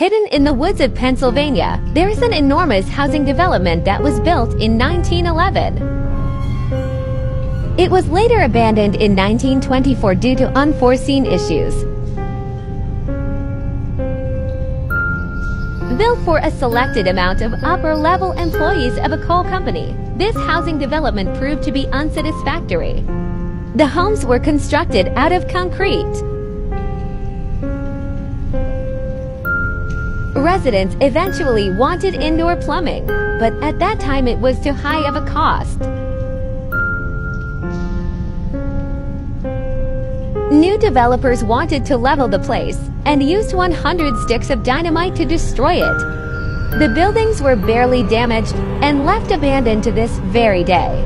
Hidden in the woods of Pennsylvania, there is an enormous housing development that was built in 1911. It was later abandoned in 1924 due to unforeseen issues. Built for a selected amount of upper-level employees of a coal company, this housing development proved to be unsatisfactory. The homes were constructed out of concrete. Residents eventually wanted indoor plumbing, but at that time it was too high of a cost. New developers wanted to level the place and used 100 sticks of dynamite to destroy it. The buildings were barely damaged and left abandoned to this very day.